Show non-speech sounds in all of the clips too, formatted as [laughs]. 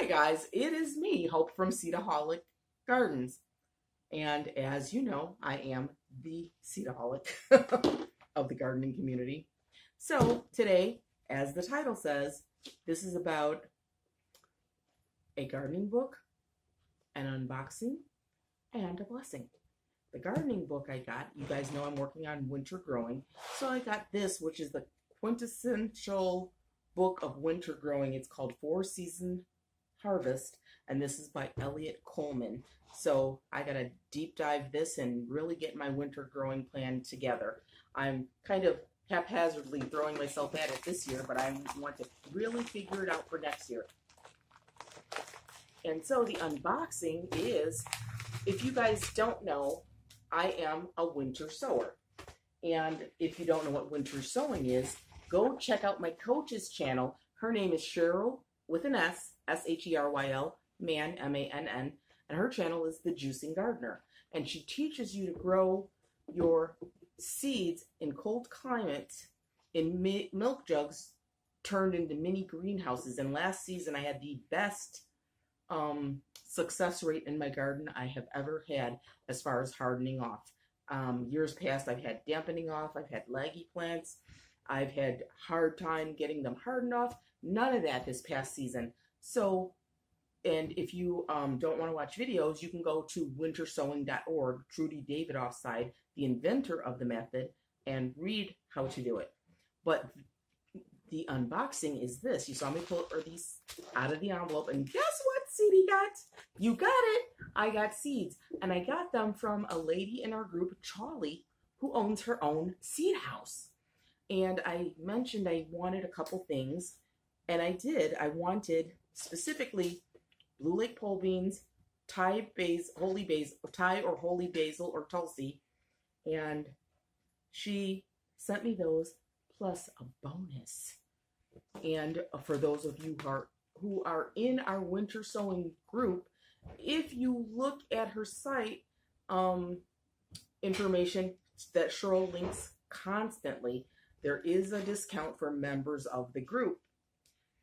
Hi guys, it is me, Hope from Seedaholic Gardens. And as you know, I am the Seedaholic [laughs] of the gardening community. So today, as the title says, this is about a gardening book, an unboxing, and a blessing. The gardening book I got, you guys know I'm working on winter growing. So I got this, which is the quintessential book of winter growing. It's called Four Season Harvest, and this is by Elliot Coleman. So I got to deep dive this and really get my winter growing plan together. I'm kind of haphazardly throwing myself at it this year, but I want to really figure it out for next year. And so the unboxing is, if you guys don't know, I am a winter sower. And if you don't know what winter sowing is, go check out my coach's channel. Her name is Sheryl with an S, S H E R Y L, Mann, M A N N. And her channel is The Juicing Gardener. And she teaches you to grow your seeds in cold climates in mi- milk jugs turned into mini greenhouses. And last season, I had the best um, success rate in my garden I have ever had as far as hardening off. Um, years past, I've had dampening off, I've had laggy plants, I've had hard time getting them hardened off. None of that this past season. So, and if you um, don't want to watch videos, you can go to wintersowing.org, Trudi Davidoff side, the inventor of the method, and read how to do it. But the unboxing is this. You saw me pull these out of the envelope, and guess what seed got? You got it. I got seeds, and I got them from a lady in our group, Chauly, who owns her own seed house. And I mentioned I wanted a couple things, and I did. I wanted specifically blue lake pole beans, Thai basil, holy basil, Thai or holy basil or tulsi, and she sent me those plus a bonus. And for those of you who are who are in our winter sowing group, if you look at her site um, information that Sheryl links constantly, there is a discount for members of the group.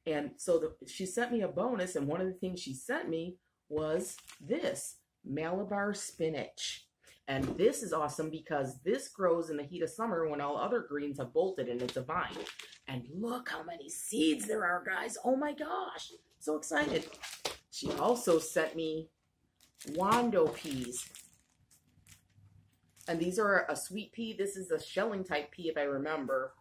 And so the, she sent me a bonus, and one of the things she sent me was this Malabar spinach. And this is awesome because this grows in the heat of summer when all other greens have bolted and it's a vine. And look how many seeds there are, guys. Oh my gosh. So excited. She also sent me Wando peas. And these are a sweet pea. This is a shelling type pea, if I remember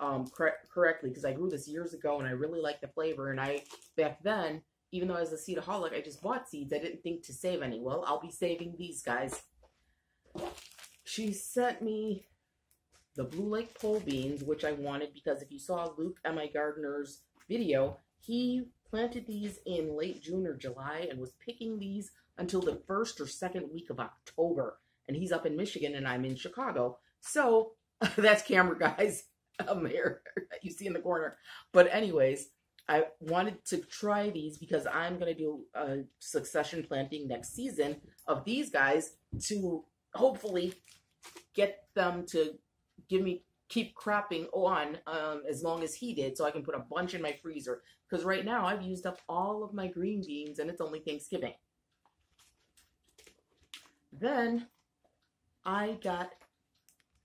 um, cor correctly, because I grew this years ago and I really like the flavor. And I, back then, even though I was a seedaholic, I just bought seeds. I didn't think to save any. Well, I'll be saving these guys. She sent me the Blue Lake pole beans, which I wanted because if you saw Luke MIgardener's video, he planted these in late June or July and was picking these until the first or second week of October. And he's up in Michigan and I'm in Chicago. So [laughs] that's camera guys [laughs] um, here that you see in the corner. But anyways, I wanted to try these because I'm going to do a succession planting next season of these guys to hopefully get them to give me keep cropping on um, as long as he did so I can put a bunch in my freezer. Because right now I've used up all of my green beans and it's only Thanksgiving. Then I got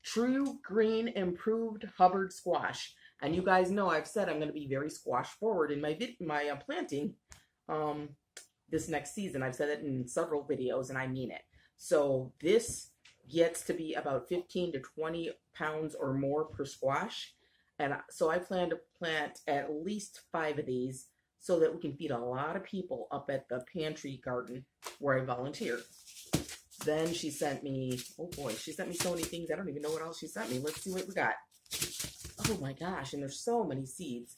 True Green Improved Hubbard Squash. And you guys know I've said I'm going to be very squash forward in my my uh, planting um, this next season. I've said it in several videos and I mean it. So this gets to be about 15 to 20 pounds or more per squash. And so I plan to plant at least five of these so that we can feed a lot of people up at the pantry garden where I volunteer. Then she sent me, oh boy, she sent me so many things. I don't even know what else she sent me. Let's see what we got. Oh my gosh, and there's so many seeds.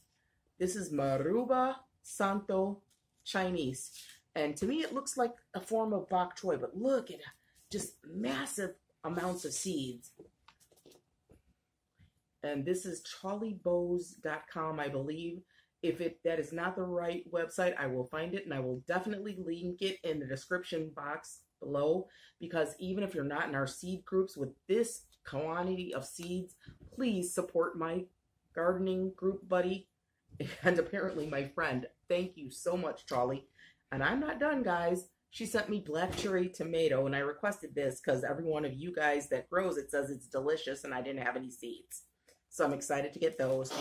This is Maruba Santo Chinese. And to me, it looks like a form of bok choy, but look at just massive amounts of seeds. And this is charliebose.com, I believe. If it that is not the right website, I will find it and I will definitely link it in the description box below because even if you're not in our seed groups with this quantity of seeds, please support my gardening group buddy [laughs] And apparently, my friend, thank you so much, Chauly. And I'm not done, guys. She sent me black cherry tomato, and I requested this because every one of you guys that grows it says it's delicious, and I didn't have any seeds. So I'm excited to get those.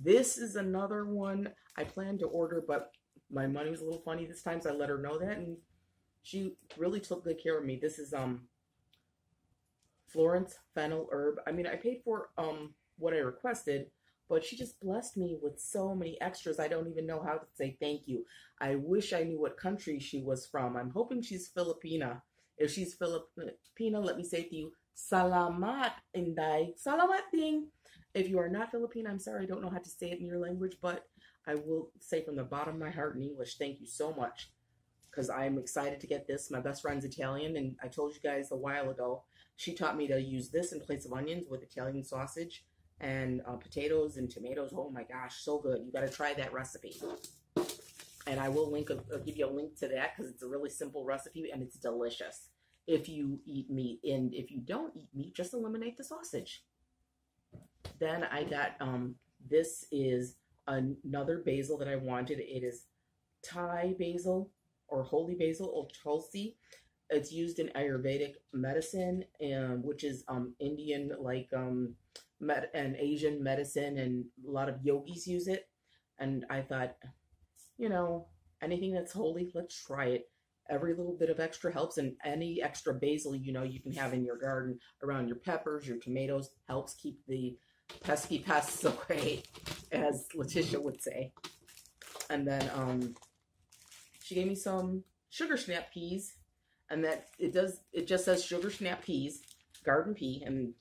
This is another one I planned to order, but my money was a little funny this time, so I let her know that, and she really took good care of me. This is um Florence fennel herb. I mean, I paid for um what I requested, but she just blessed me with so many extras. I don't even know how to say thank you. I wish I knew what country she was from. I'm hoping she's Filipina. If she's Filipina, let me say to you, Salamat, Inday. Salamat ding. If you are not Filipino, I'm sorry, I don't know how to say it in your language, but I will say from the bottom of my heart in English, thank you so much. Because I'm excited to get this. My best friend's Italian, and I told you guys a while ago she taught me to use this in place of onions with Italian sausage and uh, potatoes and tomatoes. Oh my gosh, so good. You got to try that recipe. And I will link, I'll give you a link to that because it's a really simple recipe and it's delicious if you eat meat. And if you don't eat meat, just eliminate the sausage. Then I got, um, this is another basil that I wanted. It is Thai basil or holy basil or tulsi. It's used in Ayurvedic medicine, and which is um, Indian like um, med- and Asian medicine, and a lot of yogis use it. And I thought, you know, anything that's holy, let's try it. Every little bit of extra helps, and any extra basil you know you can have in your garden around your peppers, your tomatoes helps keep the pesky pests [laughs] away, as Letitia would say. And then um, she gave me some sugar snap peas and that it does it just says sugar snap peas, garden pea, and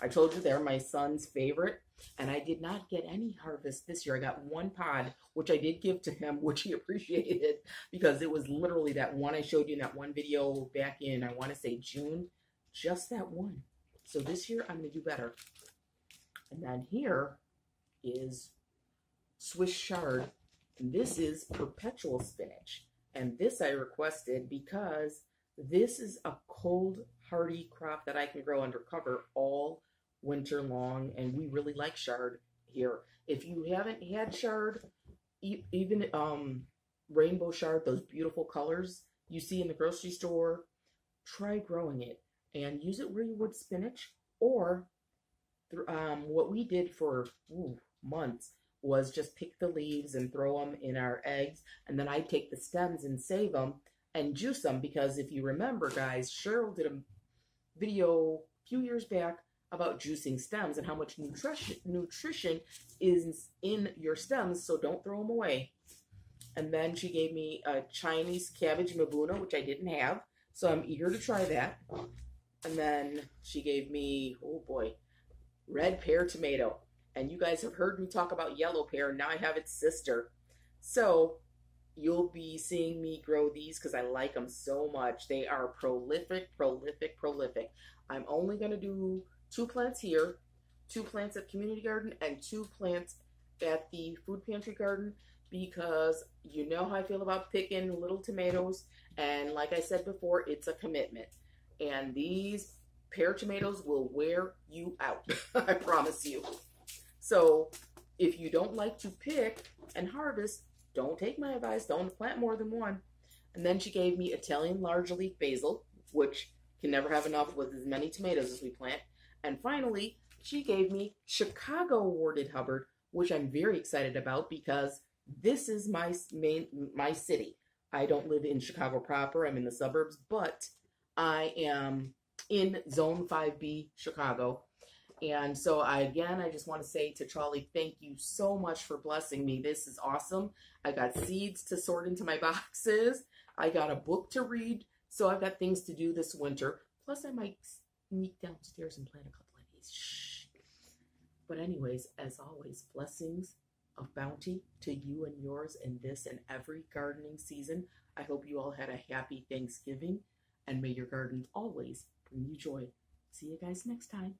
I told you they're my son's favorite. And I did not get any harvest this year. I got one pod, which I did give to him, [laughs] which he appreciated because it was literally that one I showed you in that one video back in, I want to say June. Just that one. So this year I'm going to do better. And then here is Swiss chard. This is perpetual spinach. And this I requested because this is a cold, hardy crop that I can grow under cover all winter long, and we really like chard here. If you haven't had chard, even um, rainbow chard, those beautiful colors you see in the grocery store, try growing it and use it where you would spinach. Or um, what we did for ooh, months was just pick the leaves and throw them in our eggs, and then I'd take the stems and save them and juice them because if you remember, guys, Sheryl did a video a few years back about juicing stems and how much nutrition nutrition is in your stems, so don't throw them away. And then she gave me a Chinese cabbage mabuna, which I didn't have, so I'm eager to try that. And then she gave me, oh boy, red pear tomato. And you guys have heard me talk about yellow pear, and now I have its sister. So you'll be seeing me grow these because I like them so much. They are prolific, prolific, prolific. I'm only going to do two plants here, two plants at community garden, and two plants at the food pantry garden because you know how I feel about picking little tomatoes. And like I said before, it's a commitment. And these pear tomatoes will wear you out. [laughs] I promise you. So if you don't like to pick and harvest, don't take my advice. Don't plant more than one. And then she gave me Italian large leaf basil, which can never have enough with as many tomatoes as we plant. And finally, she gave me Chicago Warted Hubbard, which I'm very excited about because this is my main my city. I don't live in Chicago proper. I'm in the suburbs, but I am in Zone 5B Chicago, and so I again, I just want to say to Chauly, thank you so much for blessing me. This is awesome. I got seeds to sort into my [laughs] boxes. I got a book to read. So I've got things to do this winter. Plus, I might sneak downstairs and plant a couple of these. Shh. But anyways, as always, blessings of bounty to you and yours in this and every gardening season. I hope you all had a happy Thanksgiving and may your gardens always bring you joy. See you guys next time.